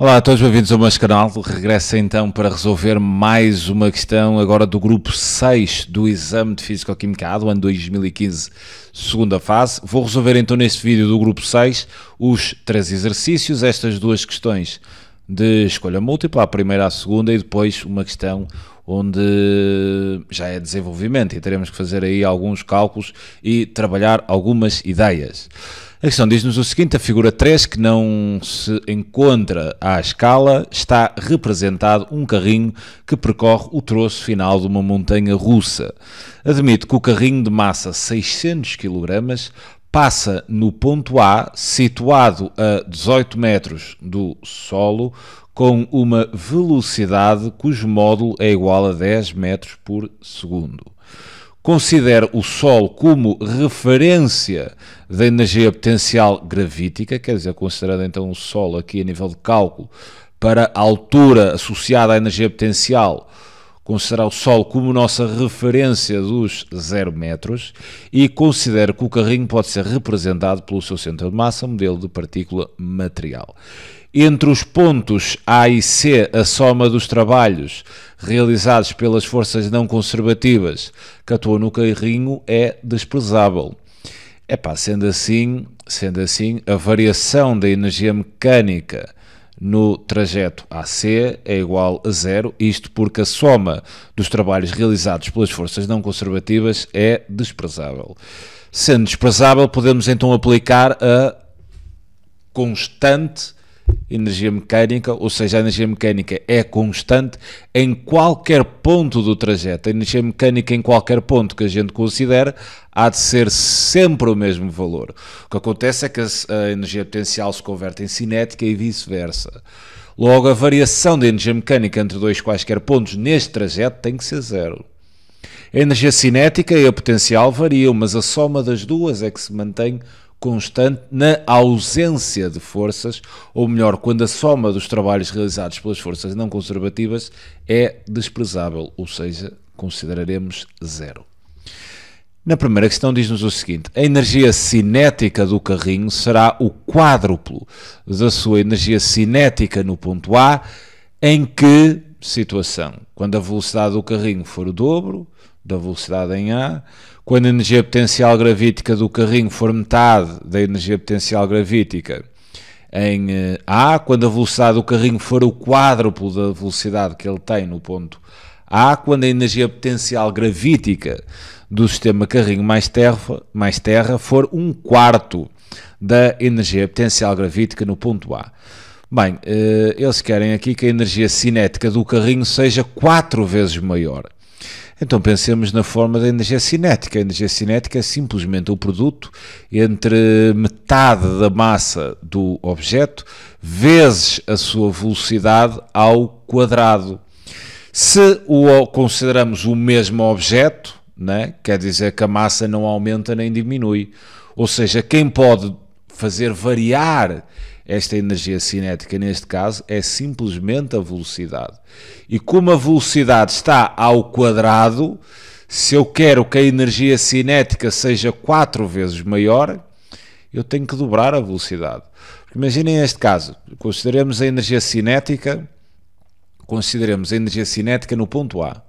Olá a todos, bem-vindos ao meu canal. Regresso então para resolver mais uma questão agora do grupo 6 do exame de Físico-Química do ano 2015, segunda fase. Vou resolver então neste vídeo do grupo 6 os três exercícios, estas duas questões de escolha múltipla, a primeira, a segunda e depois uma questão onde já é desenvolvimento e teremos que fazer aí alguns cálculos e trabalhar algumas ideias. A questão diz-nos o seguinte: a figura 3, que não se encontra à escala, está representado um carrinho que percorre o troço final de uma montanha russa. Admite que o carrinho de massa 600 kg passa no ponto A, situado a 18 metros do solo, com uma velocidade cujo módulo é igual a 10 metros por segundo considera o Sol como referência da energia potencial gravítica, quer dizer, considerando então o Sol aqui a nível de cálculo para a altura associada à energia potencial, considerar o Sol como nossa referência dos 0 metros e considera que o carrinho pode ser representado pelo seu centro de massa, modelo de partícula material. Entre os pontos A e C, a soma dos trabalhos realizados pelas forças não conservativas que atuam no carrinho é desprezável. É pá, sendo assim, sendo assim, a variação da energia mecânica no trajeto AC é igual a zero, isto porque a soma dos trabalhos realizados pelas forças não conservativas é desprezável. Sendo desprezável, podemos então aplicar a constante energia mecânica, ou seja, a energia mecânica é constante em qualquer ponto do trajeto. A energia mecânica em qualquer ponto que a gente considere há de ser sempre o mesmo valor. O que acontece é que a energia potencial se converte em cinética e vice-versa. Logo, a variação da energia mecânica entre dois quaisquer pontos neste trajeto tem que ser zero. A energia cinética e a potencial variam, mas a soma das duas é que se mantém constante na ausência de forças, ou melhor, quando a soma dos trabalhos realizados pelas forças não conservativas é desprezável, ou seja, consideraremos zero. Na primeira questão diz-nos o seguinte: a energia cinética do carrinho será o quádruplo da sua energia cinética no ponto A, em que situação? Quando a velocidade do carrinho for o dobro da velocidade em A, quando a energia potencial gravítica do carrinho for metade da energia potencial gravítica em eh, A, quando a velocidade do carrinho for o quádruplo da velocidade que ele tem no ponto A, quando a energia potencial gravítica do sistema carrinho mais terra, mais terra for um quarto da energia potencial gravítica no ponto A. Bem, eh, eles querem aqui que a energia cinética do carrinho seja quatro vezes maior. Então pensemos na forma da energia cinética. A energia cinética é simplesmente o produto entre metade da massa do objeto vezes a sua velocidade ao quadrado. Se o consideramos o mesmo objeto, né, quer dizer que a massa não aumenta nem diminui. Ou seja, quem pode fazer variar esta energia cinética, neste caso, é simplesmente a velocidade. E como a velocidade está ao quadrado, se eu quero que a energia cinética seja 4 vezes maior, eu tenho que dobrar a velocidade. Imaginem este caso, consideremos a energia cinética, consideremos a energia cinética no ponto A.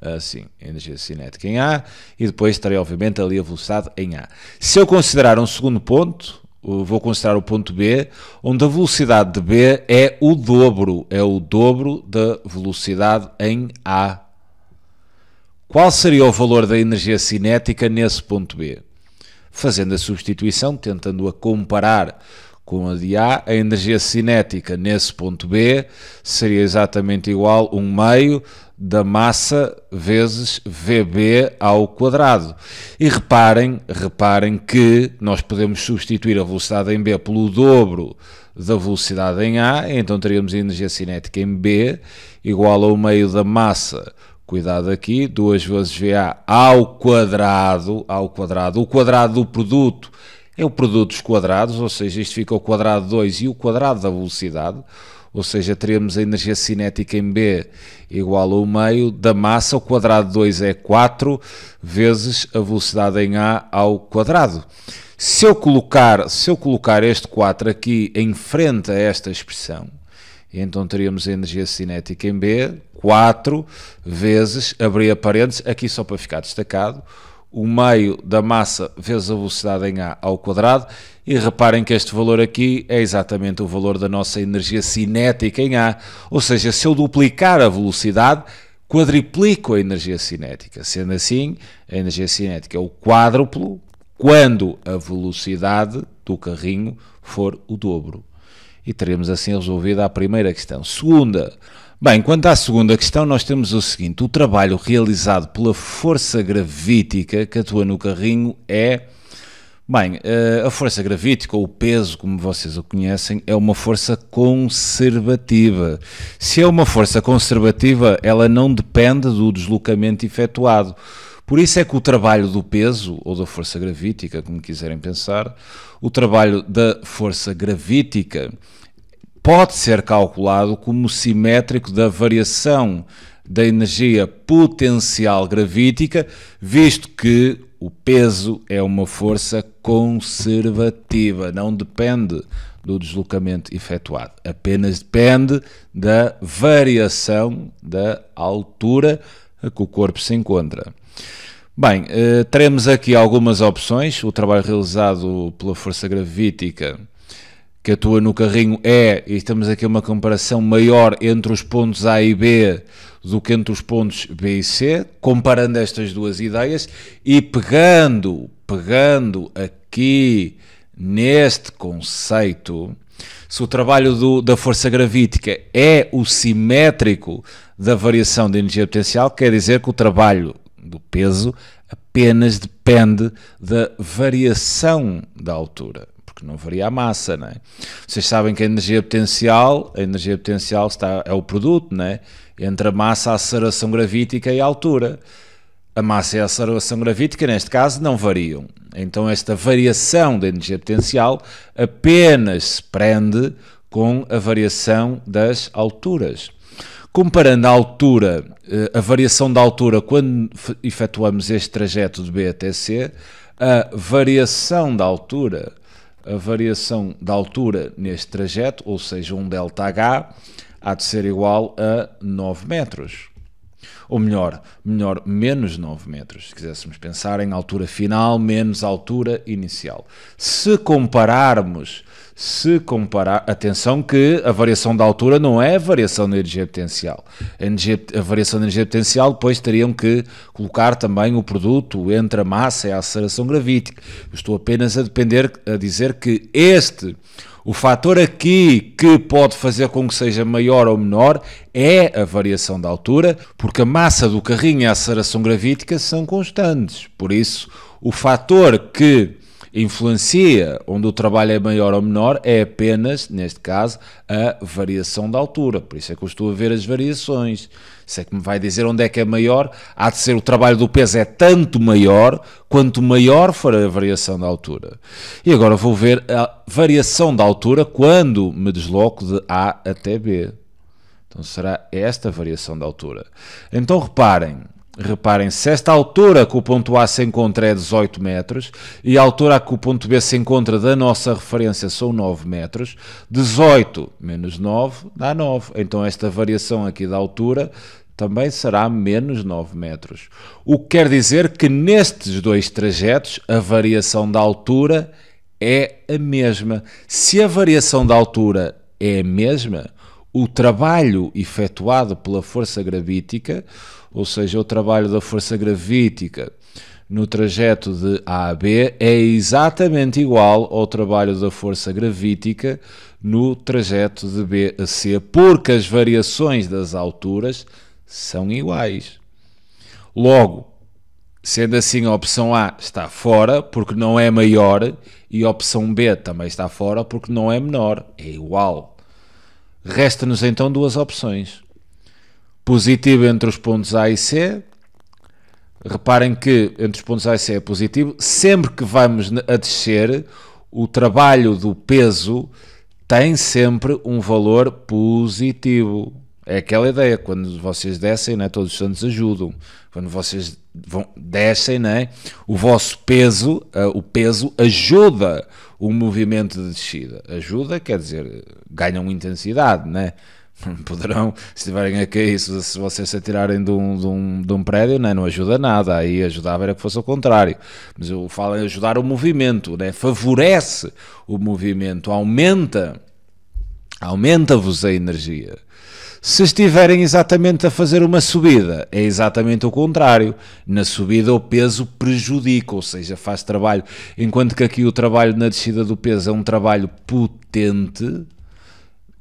Assim, energia cinética em A e depois estarei obviamente ali a velocidade em A. Se eu considerar um segundo ponto, vou considerar o ponto B, onde a velocidade de B é o dobro, é o dobro da velocidade em A. Qual seria o valor da energia cinética nesse ponto B? Fazendo a substituição, tentando a comparar com a de A, a energia cinética nesse ponto B seria exatamente igual a 1 meio da massa vezes VB ao quadrado. E reparem, reparem que nós podemos substituir a velocidade em B pelo dobro da velocidade em A, então teríamos a energia cinética em B igual ao meio da massa cuidado aqui, 2 vezes VA ao quadrado, ao quadrado, o quadrado do produto é o produto dos quadrados, ou seja, isto fica o quadrado 2 e o quadrado da velocidade, ou seja, teremos a energia cinética em B igual ao meio da massa, o quadrado 2 é 4 vezes a velocidade em A ao quadrado. Se eu colocar, se eu colocar este 4 aqui em frente a esta expressão, então teríamos a energia cinética em B, 4 vezes, abrir parênteses, aqui só para ficar destacado, o meio da massa vezes a velocidade em A ao quadrado, e reparem que este valor aqui é exatamente o valor da nossa energia cinética em A, ou seja, se eu duplicar a velocidade, quadriplico a energia cinética. Sendo assim, a energia cinética é o quádruplo quando a velocidade do carrinho for o dobro. E teremos assim resolvida a primeira questão. Segunda, bem, quanto à segunda questão, nós temos o seguinte: o trabalho realizado pela força gravítica que atua no carrinho é Bem, eh, a força gravítica, ou o peso, como vocês o conhecem, é uma força conservativa. Se é uma força conservativa, ela não depende do deslocamento efetuado. Por isso é que o trabalho do peso, ou da força gravítica, como quiserem pensar, o trabalho da força gravítica pode ser calculado como simétrico da variação da energia potencial gravítica, visto que o peso é uma força conservativa, não depende do deslocamento efetuado, apenas depende da variação da altura a que o corpo se encontra. Bem, eh, teremos aqui algumas opções. O trabalho realizado pela força gravítica que atua no carrinho é, e estamos aqui uma comparação maior entre os pontos A e B do que entre os pontos B e C, comparando estas duas ideias e pegando, pegando aqui neste conceito, se o trabalho do, da força gravítica é o simétrico da variação de energia potencial, quer dizer que o trabalho do peso apenas depende da variação da altura porque não varia a massa, não é? Vocês sabem que a energia potencial, a energia potencial está, é o produto, não é? Entre a massa, a aceleração gravítica e a altura. A massa e a aceleração gravítica, neste caso, não variam. Então, esta variação da energia potencial apenas se prende com a variação das alturas. Comparando a altura, eh, a variação da altura quando efetuamos este trajeto de B até C, a variação da altura a variação da altura neste trajeto, ou seja, um ΔH, há de ser igual a 9 metros. Ou melhor, melhor, menos 9 metros, se quiséssemos pensar em altura final menos altura inicial. Se compararmos se comparar, atenção que a variação da altura não é a variação da energia potencial. A, variação da energia potencial depois teriam que colocar também o produto entre a massa e a aceleração gravítica. Estou apenas a depender a dizer que este o fator aqui que pode fazer com que seja maior ou menor é a variação da altura, porque a massa do carrinho e a aceleração gravítica são constantes. Por isso, o fator que influencia onde o trabalho é maior ou menor é apenas, neste caso, a variação da altura. Por isso é que eu estou a ver as variações. Se é que me vai dizer onde é que é maior, há de ser o trabalho do peso é tanto maior quanto maior for a variação da altura. E agora vou ver a variação da altura quando me desloco de A até B. Então será esta variação da altura. Então reparem, Reparem, se esta altura que o ponto A se encontra é 18 metros e a altura que o ponto B se encontra da nossa referência são 9 metros, 18 menos 9 dá 9. Então esta variação aqui da altura também será menos 9 metros. O que quer dizer que nestes dois trajetos a variação da altura é a mesma. Se a variação da altura é a mesma, o trabalho efetuado pela força gravítica ou seja, o trabalho da força gravítica no trajeto de A a B é exatamente igual ao trabalho da força gravítica no trajeto de B a C, porque as variações das alturas são iguais. Logo, sendo assim, a opção A está fora porque não é maior e a opção B também está fora porque não é menor, é igual. Resta-nos então duas opções positivo entre os pontos A e C. Reparem que entre os pontos A e C é positivo. Sempre que vamos a descer, o trabalho do peso tem sempre um valor positivo. É aquela ideia, quando vocês descem, né, todos os santos ajudam. Quando vocês vão, descem, né, o vosso peso, uh, o peso ajuda o movimento de descida. Ajuda, quer dizer, ganham intensidade, né? Poderão, se estiverem a cair, se vocês se atirarem de um, de um, de um prédio, né, não ajuda nada. Aí ajudava era que fosse o contrário. Mas eu falo em ajudar o movimento, né? favorece o movimento, aumenta, aumenta-vos a energia. Se estiverem exatamente a fazer uma subida, é exatamente o contrário. Na subida o peso prejudica, ou seja, faz trabalho. Enquanto que aqui o trabalho na descida do peso é um trabalho potente,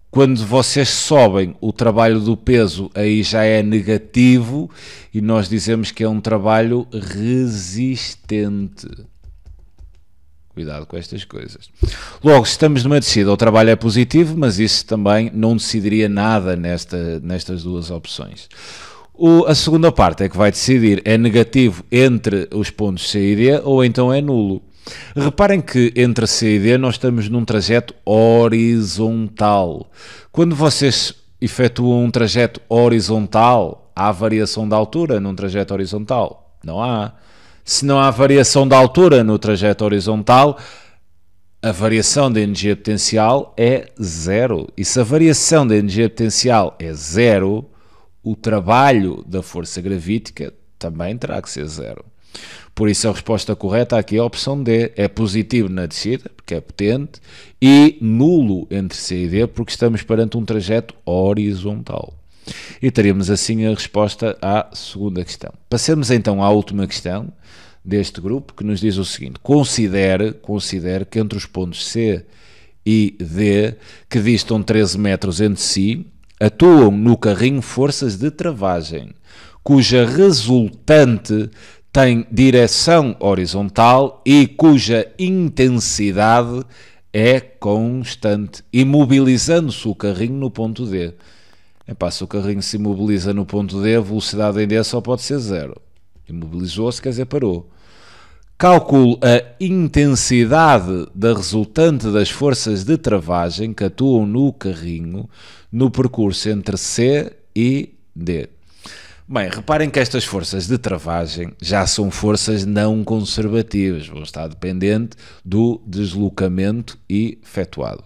quando vocês sobem o trabalho do peso, aí já é negativo e nós dizemos que é um trabalho resistente. Cuidado com estas coisas. Logo, se estamos numa descida, o trabalho é positivo, mas isso também não decidiria nada nesta, nestas duas opções. O, a segunda parte é que vai decidir é negativo entre os pontos C e D ou então é nulo. Reparem que entre C e D nós estamos num trajeto horizontal. Quando vocês efetuam um trajeto horizontal, há variação de altura num trajeto horizontal? Não há. Se não há variação de altura no trajeto horizontal, a variação da energia potencial é zero. E se a variação da energia potencial é zero, o trabalho da força gravítica também terá que ser zero. Por isso a resposta correta aqui é a opção D. É positivo na descida, porque é potente, e nulo entre C e D, porque estamos perante um trajeto horizontal. E teríamos assim a resposta à segunda questão. Passemos então à última questão deste grupo, que nos diz o seguinte: considere, considere que entre os pontos C e D, que distam 13 metros entre si, atuam no carrinho forças de travagem, cuja resultante tem direção horizontal e cuja intensidade é constante, imobilizando-se o carrinho no ponto D. Epá, se o carrinho se imobiliza no ponto D, a velocidade em D só pode ser zero. Imobilizou-se, quer dizer, parou. Calcule a intensidade da resultante das forças de travagem que atuam no carrinho no percurso entre C e D. Bem, reparem que estas forças de travagem já são forças não conservativas, vão estar dependente do deslocamento efetuado.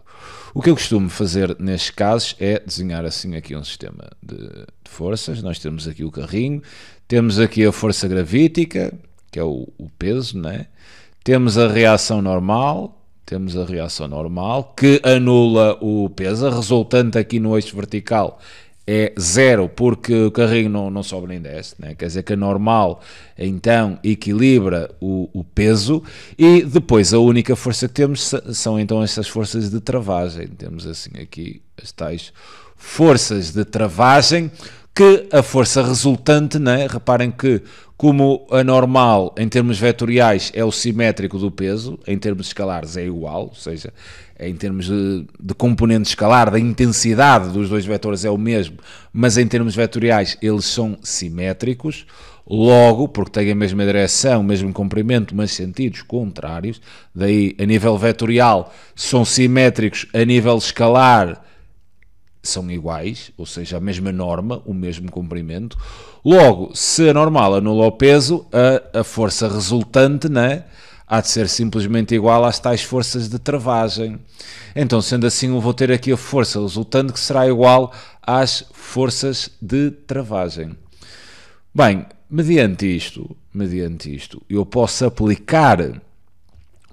O que eu costumo fazer nestes casos é desenhar assim aqui um sistema de, de forças. Nós temos aqui o carrinho, temos aqui a força gravítica, que é o, o peso, né? temos a reação normal, temos a reação normal, que anula o peso, resultante aqui no eixo vertical é zero, porque o carrinho não, não sobe nem desce, né? quer dizer que a normal então equilibra o, o, peso e depois a única força que temos são então essas forças de travagem. Temos assim aqui as tais forças de travagem que a força resultante, né? reparem que como a normal em termos vetoriais é o simétrico do peso, em termos escalares é igual, ou seja, em termos de, de, componente escalar, da intensidade dos dois vetores é o mesmo, mas em termos vetoriais eles são simétricos, logo, porque têm a mesma direção, o mesmo comprimento, mas sentidos contrários, daí a nível vetorial são simétricos, a nível escalar são iguais, ou seja, a mesma norma, o mesmo comprimento. Logo, se a normal anula o peso, a, a força resultante né, há de ser simplesmente igual às tais forças de travagem. Então, sendo assim, eu vou ter aqui a força resultante que será igual às forças de travagem. Bem, mediante isto, mediante isto, eu posso aplicar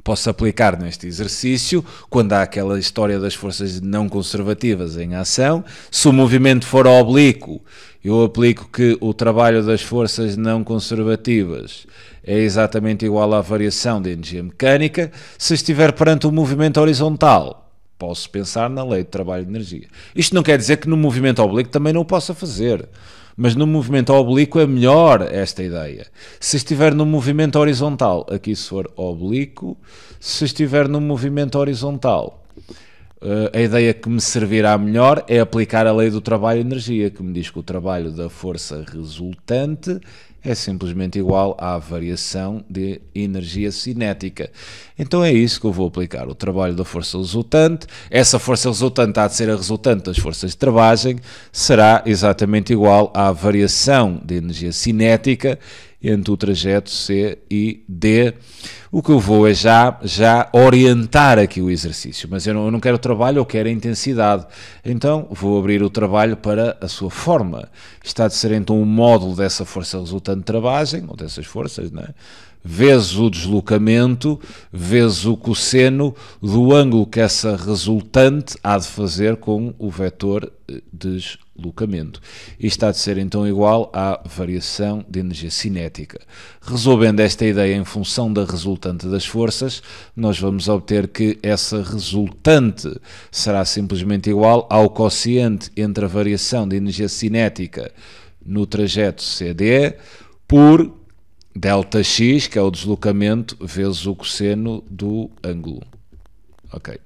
posso aplicar neste exercício quando há aquela história das forças não conservativas em ação. Se o movimento for oblíquo, eu aplico que o trabalho das forças não conservativas é exatamente igual à variação de energia mecânica. Se estiver perante um movimento horizontal, posso pensar na lei de trabalho de energia. Isto não quer dizer que no movimento oblíquo também não o possa fazer. Mas no movimento oblíquo é melhor esta ideia. Se estiver no movimento horizontal, aqui se for oblíquo, se estiver no movimento horizontal, a ideia que me servirá melhor é aplicar a lei do trabalho e energia, que me diz que o trabalho da força resultante é simplesmente igual à variação de energia cinética. Então é isso que eu vou aplicar. O trabalho da força resultante, essa força resultante há de ser a resultante das forças de travagem, será exatamente igual à variação de energia cinética entre o trajeto C e D. O que eu vou é já, já orientar aqui o exercício, mas eu não, eu não quero trabalho, eu quero intensidade. Então vou abrir o trabalho para a sua forma. Está de ser então um módulo dessa força resultante de travagem, ou dessas forças, não é? vezes o deslocamento, vezes o cosseno do ângulo que essa resultante há de fazer com o vetor eh, deslocamento. Isto há de ser então igual à variação de energia cinética. Resolvendo esta ideia em função da resultante das forças, nós vamos obter que essa resultante será simplesmente igual ao quociente entre a variação de energia cinética no trajeto CD por delta x, que é o deslocamento, vezes o cosseno do ângulo. Ok.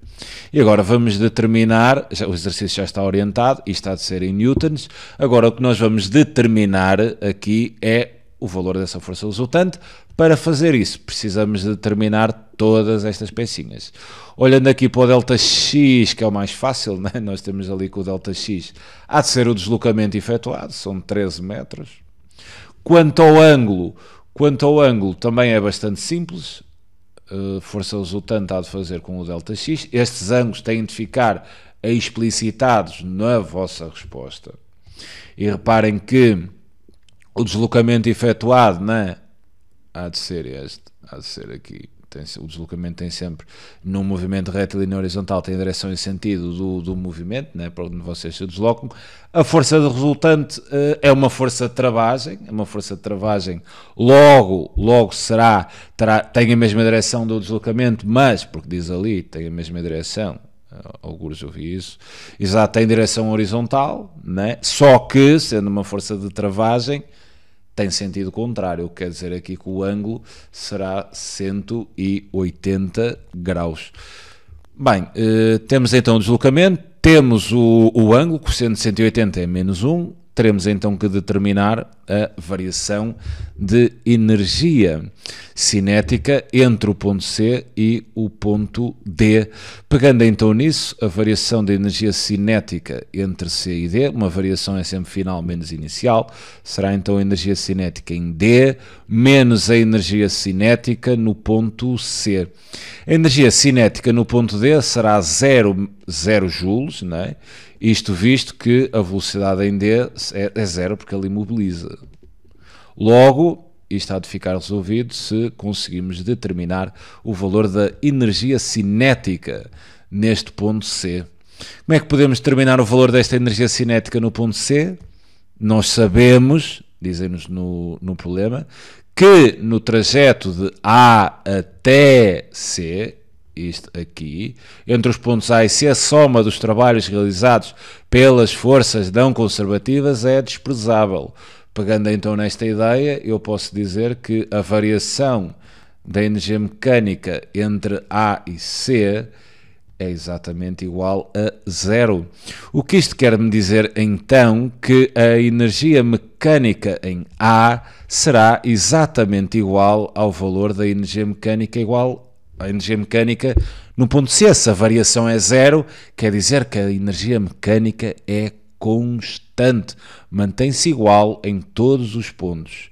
E agora vamos determinar, já, o exercício já está orientado e está a ser em newtons. Agora o que nós vamos determinar aqui é o valor dessa força resultante. Para fazer isso, precisamos determinar todas estas pecinhas. Olhando aqui para o delta x, que é o mais fácil, né? nós temos ali com o delta x, há de ser o deslocamento efetuado, são 13 metros. Quanto ao ângulo, Quanto ao ângulo, também é bastante simples. Uh, força resultante há de fazer com o ΔX. Estes ângulos têm de ficar explicitados na vossa resposta. E reparem que o deslocamento efetuado né, há de ser este, há de ser aqui tem, o deslocamento tem sempre, num movimento retilíneo horizontal, tem a direção e sentido do, do movimento, né, para onde vocês se deslocam. A força resultante uh, é uma força de travagem, é uma força de travagem, logo, logo será, terá, tem a mesma direção do deslocamento, mas, porque diz ali, tem a mesma direção, uh, alguns eu vi isso, exato, tem direção horizontal, né, só que, sendo uma força de travagem, tem sentido contrário, o que quer dizer aqui que o ângulo será 180 graus. Bem, eh, temos então o deslocamento, temos o, o ângulo, que sendo 180 é menos 1, teremos então que determinar a variação de energia cinética entre o ponto C e o ponto D. Pegando então nisso, a variação de energia cinética entre C e D, uma variação é sempre final menos inicial, será então a energia cinética em D menos a energia cinética no ponto C. A energia cinética no ponto D será 0, 0 joules, não é? Isto visto que a velocidade em D é, é zero porque ele imobiliza. Logo, isto há de ficar resolvido se conseguimos determinar o valor da energia cinética neste ponto C. Como é que podemos determinar o valor desta energia cinética no ponto C? Nós sabemos, dizem-nos no, no problema, que no trajeto de A até C, isto aqui, entre os pontos A e C, a soma dos trabalhos realizados pelas forças não conservativas é desprezável. Pegando então nesta ideia, eu posso dizer que a variação da energia mecânica entre A e C é exatamente igual a zero. O que isto quer me dizer então que a energia mecânica em A será exatamente igual ao valor da energia mecânica igual a energia mecânica no ponto C. Se a variação é zero, quer dizer que a energia mecânica é constante, mantém-se igual em todos os pontos.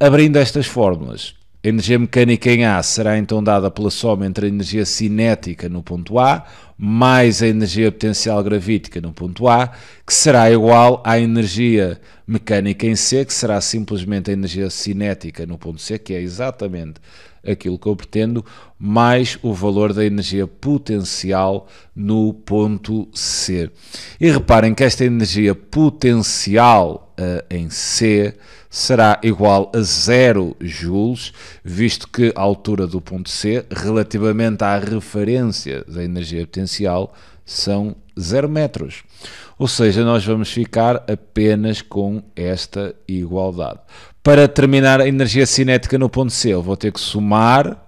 Abrindo estas fórmulas, a energia mecânica em A será então dada pela soma entre a energia cinética no ponto A mais a energia potencial gravítica no ponto A, que será igual à energia mecânica em C, que será simplesmente a energia cinética no ponto C, que é exatamente aquilo que eu pretendo, mais o valor da energia potencial no ponto C. E reparem que esta energia potencial uh, em C será igual a 0 joules, visto que a altura do ponto C, relativamente à referência da energia potencial, são 0 metros. Ou seja, nós vamos ficar apenas com esta igualdade. Para determinar a energia cinética no ponto C, eu vou ter que somar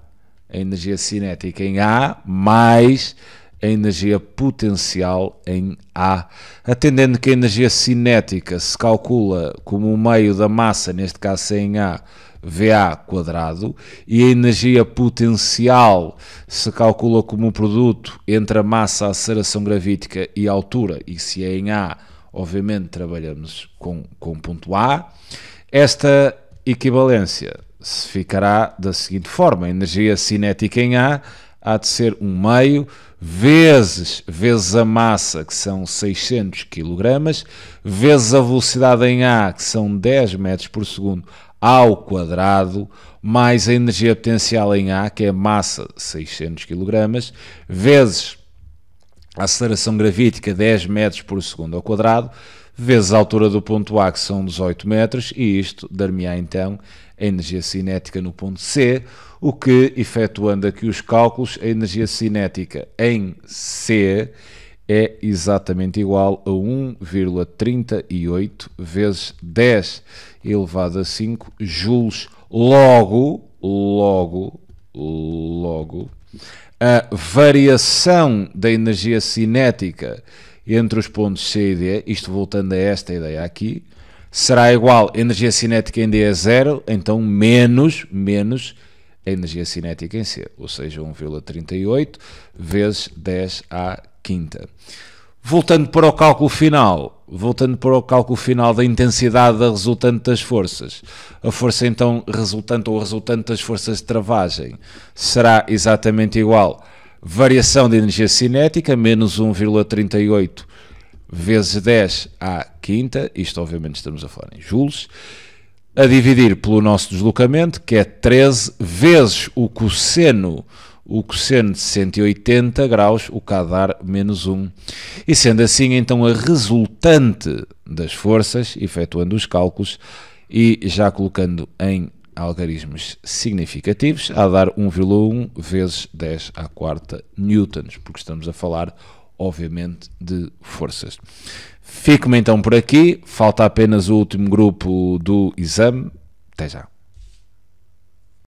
a energia cinética em A mais a energia potencial em A, atendendo que a energia cinética se calcula como o meio da massa, neste caso em A, VA quadrado, e a energia potencial se calcula como o produto entre a massa, a aceleração gravítica e a altura, e se é em A, obviamente trabalhamos com, com ponto A. Esta equivalência se ficará da seguinte forma: a energia cinética em A há de ser um meio vezes, vezes a massa, que são 600 kg, vezes a velocidade em A, que são 10 metros por segundo, ao quadrado, mais a energia potencial em A, que é a massa 600 kg, vezes a aceleração gravítica 10 metros por segundo ao quadrado, vezes a altura do ponto A, que são 18 metros, e isto dar-me-á então a energia cinética no ponto C, o que, efetuando aqui os cálculos, a energia cinética em C é exatamente igual a 1,38 vezes 10 elevado a 5 joules. Logo, logo, logo, a variação da energia cinética entre os pontos C e D, isto voltando a esta ideia aqui, será igual energia cinética em D a zero, então menos, menos a energia cinética em C, ou seja, 1,38 vezes 10 à quinta. Voltando para o cálculo final, voltando para o cálculo final da intensidade da resultante das forças, a força então resultante ou resultante das forças de travagem será exatamente igual variação de energia cinética menos 1,38 vezes 10 à quinta, isto obviamente estamos a falar em joules, a dividir pelo nosso deslocamento, que é 13 vezes o cosseno, o cosseno de 180 graus, o que dar menos 1. E sendo assim, então a resultante das forças, efetuando os cálculos e já colocando em algarismos significativos, a dar 1,1 vezes 10 à quarta newtons, porque estamos a falar obviamente, de forças. Fico-me então por aqui, falta apenas o último grupo do exame. Até já.